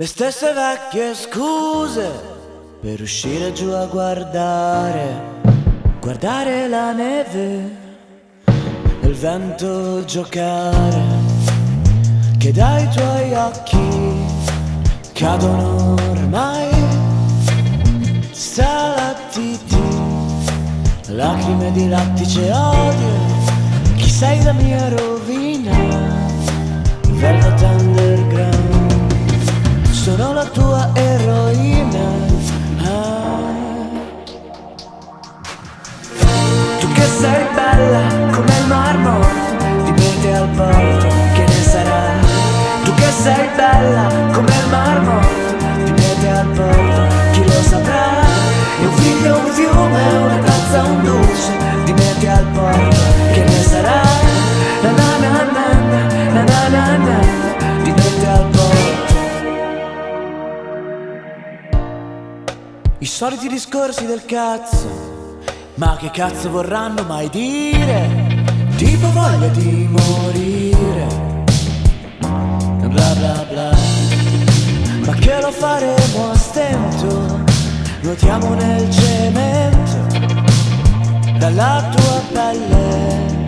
Le stesse vecchie scuse per uscire giù a guardare, guardare la neve e il vento giocare, che dai tuoi occhi cadono ormai. Stalattiti, lacrime di lattice odio, chi sei la mia rovina, la tua eroina. Ah. Tu che sei bella come il marmo di mente al porto, che ne sarà? Tu che sei bella come I soliti discorsi del cazzo, ma che cazzo vorranno mai dire? Tipo voglia di morire, bla bla bla. Ma che lo faremo a stento? Nuotiamo nel cemento, dalla tua pelle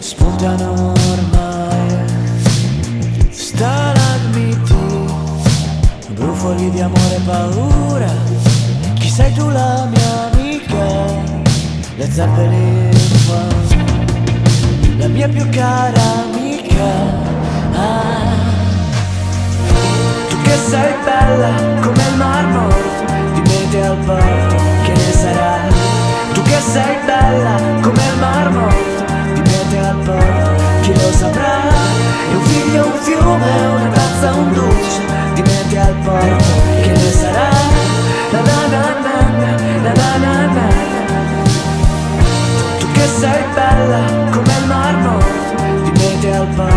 spuntano ormai stalagmiti, brufoli di amore e paura. Sei tu la mia amica? Le Zeppelin qua La mia più cara amica ah. Tu che sei bella sei bella come il marmo di me al bar.